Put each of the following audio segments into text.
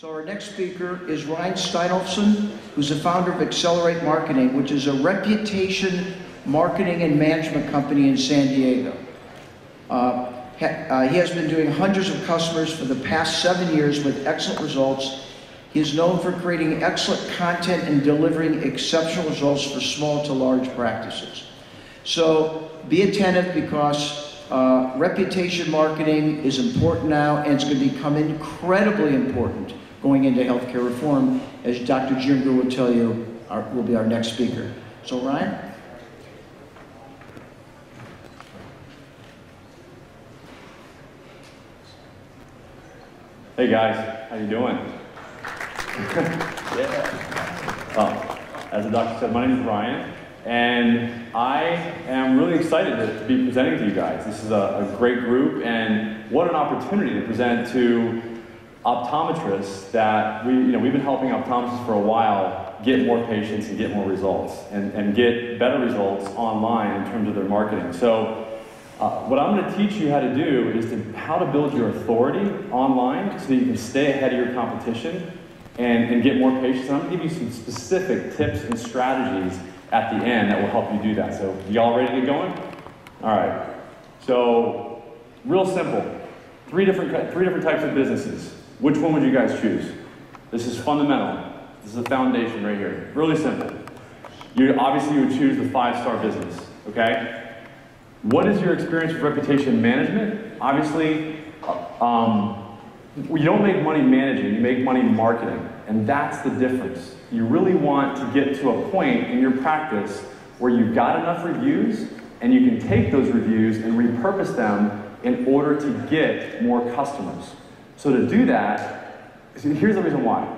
So our next speaker is Ryan Steinolfson, who's the founder of Accelerate Marketing, which is a reputation marketing and management company in San Diego. Uh, uh, he has been doing hundreds of customers for the past seven years with excellent results. He is known for creating excellent content and delivering exceptional results for small to large practices. So be attentive because uh, reputation marketing is important now and it's going to become incredibly important going into healthcare reform, as Dr. Jim Greer will tell you, our, will be our next speaker. So Ryan? Hey guys, how you doing? yeah. Oh, as the doctor said, my name is Ryan, and I am really excited to, be presenting to you guys. This is a, a great group, and what an opportunity to present to optometrists that we, you know, we've been helping optometrists for a while get more patients and get more results and, and get better results online in terms of their marketing. So uh, what I'm going to teach you how to do is to, how to build your authority online so that you can stay ahead of your competition and, and get more patients. And I'm going to give you some specific tips and strategies at the end that will help you do that. So y'all ready to get going? All right. So real simple. Three different, three different types of businesses. Which one would you guys choose? This is fundamental. This is the foundation right here. Really simple. You obviously you would choose the five-star business, okay? What is your experience with reputation management? Obviously, uh, um, you don't make money managing, you make money marketing. And that's the difference. You really want to get to a point in your practice where you've got enough reviews and you can take those reviews and repurpose them in order to get more customers. So to do that, here's the reason why.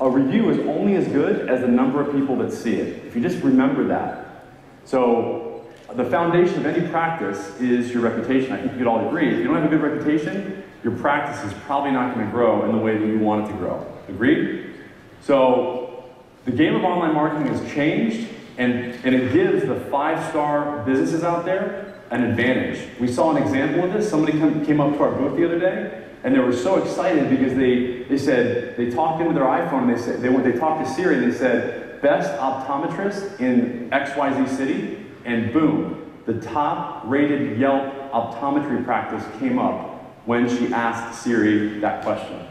A review is only as good as the number of people that see it. If you just remember that. So the foundation of any practice is your reputation. I think you could all agree. If you don't have a good reputation, your practice is probably not going to grow in the way that you want it to grow. Agreed? So the game of online marketing has changed, and, and it gives the five-star businesses out there an advantage. We saw an example of this. Somebody come, came up to our booth the other day, and they were so excited because they, they said, they talked into their iPhone, they said, they, they talked to Siri and they said, best optometrist in XYZ city, and boom, the top rated Yelp optometry practice came up when she asked Siri that question.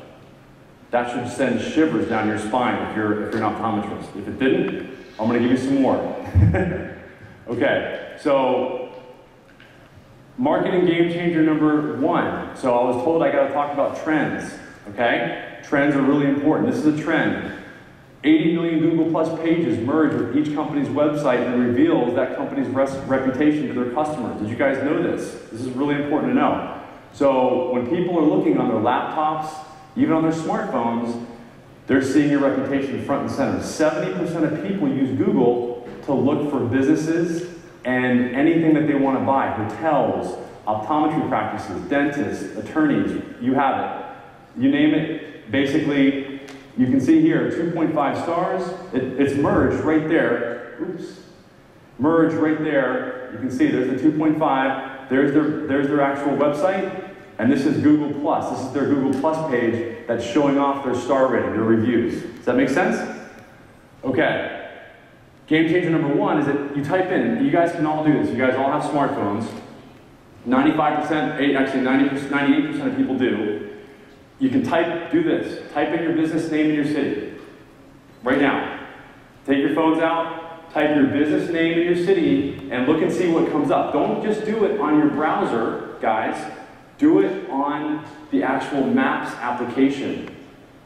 That should send shivers down your spine if you're, if you're an optometrist. If it didn't, I'm gonna give you some more. okay, so Marketing game changer number one. So I was told I got to talk about trends. Okay? Trends are really important. This is a trend. 80 million Google Plus pages merge with each company's website and reveals that company's reputation to their customers. Did you guys know this? This is really important to know. So when people are looking on their laptops, even on their smartphones, they're seeing your reputation front and center. 70% of people use Google to look for businesses and anything that they want to buy, hotels, optometry practices, dentists, attorneys, you have it. You name it, basically, you can see here, 2.5 stars, it, it's merged right there. Oops. Merged right there. You can see there's the 2.5, there's their, there's their actual website, and this is Google Plus. This is their Google Plus page that's showing off their star rating, their reviews. Does that make sense? Okay. Game changer number one is that you type in, you guys can all do this, you guys all have smartphones. 95%, actually 90%, 98% of people do. You can type, do this, type in your business name in your city. Right now. Take your phones out, type your business name in your city, and look and see what comes up. Don't just do it on your browser, guys. Do it on the actual Maps application.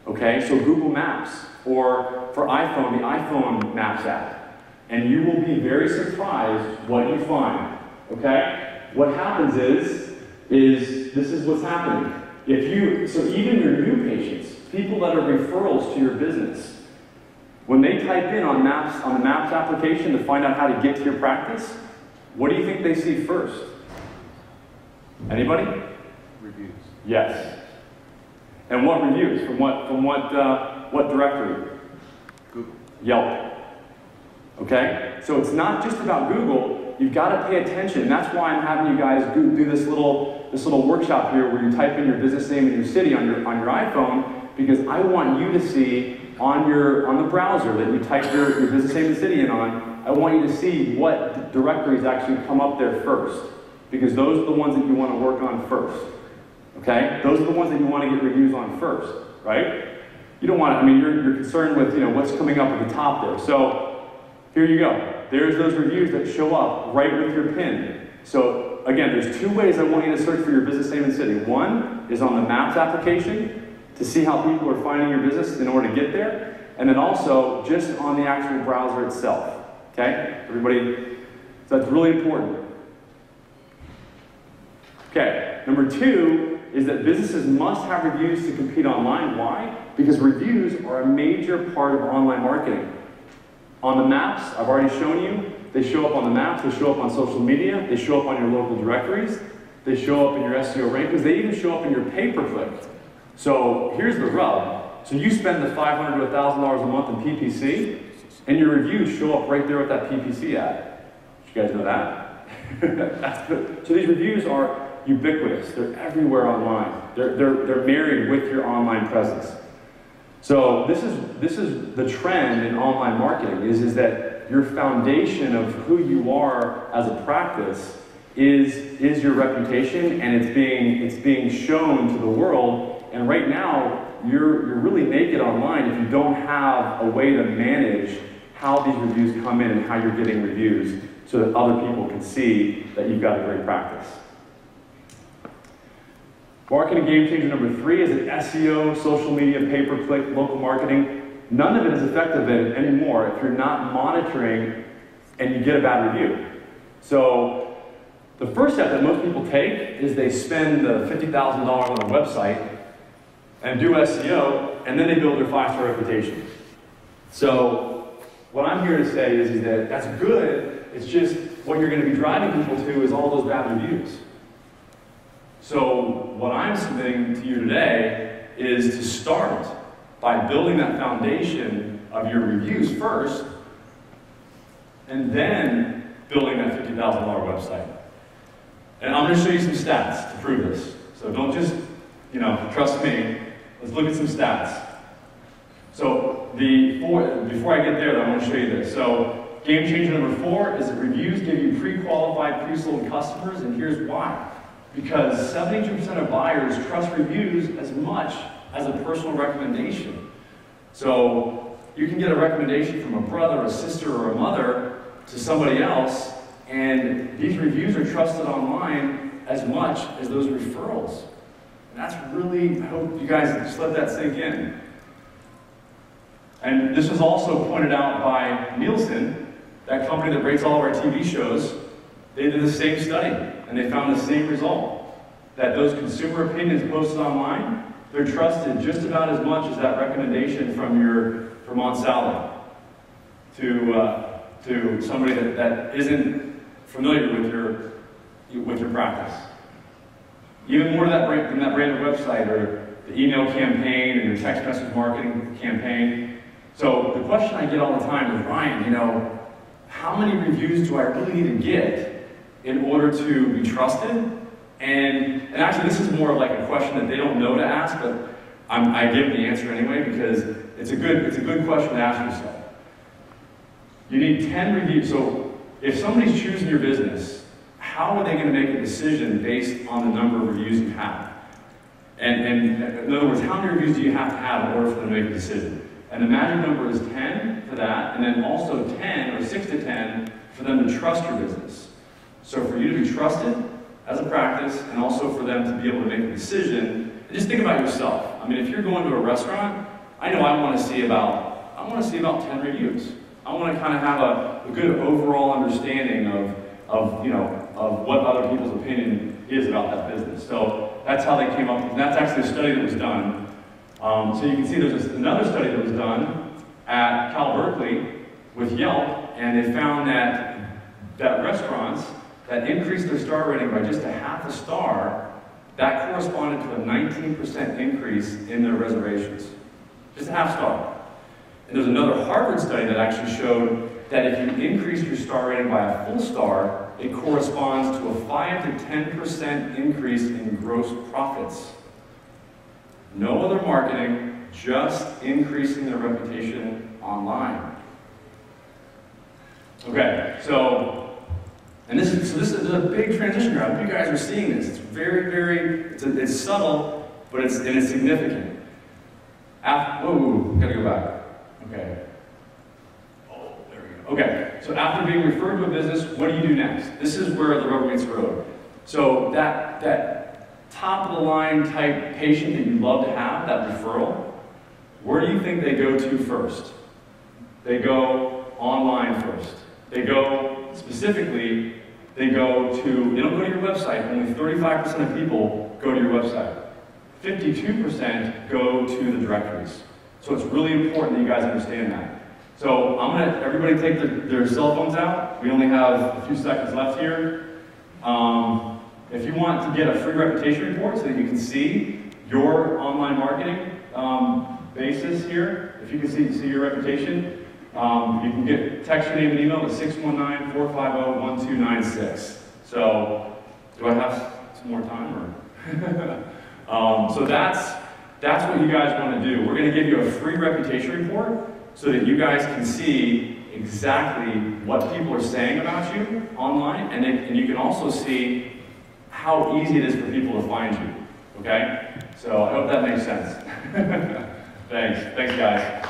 Okay, so Google Maps, or for iPhone, the iPhone Maps app and you will be very surprised what you find. Okay? What happens is, is this is what's happening. If you, so even your new patients, people that are referrals to your business, when they type in on Maps, on the Maps application to find out how to get to your practice, what do you think they see first? Anybody? Reviews. Yes. And what reviews? From what, from what, uh, what directory? Google. Yelp. Okay? So it's not just about Google. You've got to pay attention. That's why I'm having you guys do, do this little this little workshop here where you type in your business name and your city on your on your iPhone because I want you to see on your on the browser that you type your, your business name and city in on, I want you to see what directories actually come up there first. Because those are the ones that you want to work on first. Okay? Those are the ones that you want to get reviews on first, right? You don't want to, I mean, you're, you're concerned with, you know, what's coming up at the top there. So here you go. There's those reviews that show up right with your pin. So again, there's two ways I want you to search for your business name and city. One is on the Maps application to see how people are finding your business in order to get there. And then also just on the actual browser itself. Okay? Everybody, so that's really important. Okay, number two is that businesses must have reviews to compete online. Why? Because reviews are a major part of online marketing. On the maps, I've already shown you, they show up on the maps, they show up on social media, they show up on your local directories, they show up in your SEO rankings, they even show up in your pay-per-click. So here's the rub. So you spend the 500 to $1,000 a month in PPC, and your reviews show up right there with that PPC ad. Did you guys know that? so these reviews are ubiquitous. They're everywhere online. They're, they're, they're married with your online presence. So this is, this is the trend in online marketing is, is that your foundation of who you are as a practice is, is your reputation and it's being, it's being shown to the world. And right now, you're, you're really naked online if you don't have a way to manage how these reviews come in and how you're getting reviews so that other people can see that you've got a great practice. Marketing game changer number three is that SEO, social media, pay-per-click, local marketing, none of it is effective anymore if you're not monitoring and you get a bad review. So the first step that most people take is they spend the $50,000 on a website and do SEO, and then they build their five-star reputation. So what I'm here to say is, is that that's good, it's just what you're going to be driving people to is all those bad reviews. So what I'm submitting to you today is to start by building that foundation of your reviews first, and then building that $50,000 website. And I'm going to show you some stats to prove this. So don't just, you know, trust me. Let's look at some stats. So the four, before I get there, I want to show you this. So game changer number four is that reviews give you pre-qualified, pre-sold customers, and here's why because 72% of buyers trust reviews as much as a personal recommendation. So you can get a recommendation from a brother, a sister, or a mother to somebody else, and these reviews are trusted online as much as those referrals. And that's really, I hope you guys just let that sink in. And this was also pointed out by Nielsen, that company that rates all of our TV shows. They did the same study, and they found the same result. That those consumer opinions posted online, they're trusted just about as much as that recommendation from your Vermont salad to, uh, to somebody that, that isn't familiar with your, with your practice. Even more than that, brand, than that branded website or the email campaign and your text message marketing campaign. So the question I get all the time is, Ryan, you know, how many reviews do I really need to get in order to be trusted. And, and actually, this is more like a question that they don't know to ask, but I'm, I give the answer anyway because it's a good, it's a good question to ask yourself. You need 10 reviews. So if somebody's choosing your business, how are they going to make a decision based on the number of reviews you have? And, and in other words, how many reviews do you have to have in order for them to make a decision? And the magic number is 10 for that, and then also 10 or 6 to 10 for them to trust your business. So for you to be trusted as a practice and also for them to be able to make a decision, just think about yourself. I mean, if you're going to a restaurant, I know I want to see about, I want to see about 10 reviews. I want to kind of have a, a good overall understanding of, of, you know, of what other people's opinion is about that business. So that's how they came up, and that's actually a study that was done. Um, so you can see there's another study that was done at Cal Berkeley with Yelp, and they found that, that restaurants that increased their star rating by just a half a star, that corresponded to a 19% increase in their reservations. Just a half star. And there's another Harvard study that actually showed that if you increase your star rating by a full star, it corresponds to a 5 to 10% increase in gross profits. No other marketing, just increasing their reputation online. Okay, so, and this is, so this is a big transition here. I hope you guys are seeing this. It's very, very, it's, it's subtle, but it's, and it's significant. After, whoa, gotta go back. Okay. Oh, there we go. Okay, so after being referred to a business, what do you do next? This is where the rubber meets the road. So that, that top of the line type patient that you'd love to have, that referral, where do you think they go to first? They go online first. They go, specifically, they go to, they don't go to your website. Only 35% of people go to your website. 52% go to the directories. So it's really important that you guys understand that. So I'm gonna, everybody take their, their cell phones out. We only have a few seconds left here. Um, if you want to get a free reputation report so that you can see your online marketing um, basis here, if you can see, see your reputation, um, you can get text your name and email to 619-450-1296. So, do I have some more time or? um, so that's that's what you guys want to do. We're going to give you a free reputation report so that you guys can see exactly what people are saying about you online, and and you can also see how easy it is for people to find you. Okay? So I hope that makes sense. Thanks. Thanks, guys.